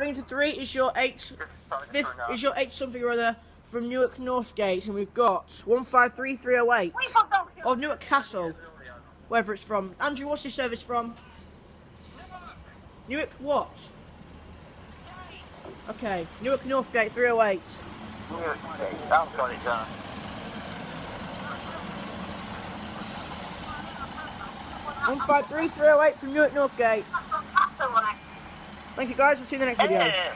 Bringing to three is your eight, fifth is your eight something or other from Newark Northgate, and we've got one five three three zero eight of Newark Castle, wherever it's from. Andrew, what's your service from? Newark what? Okay, Newark Northgate three zero eight. I've got it done. One five three three zero eight from Newark Northgate. Thank you guys. We'll see you in the next video.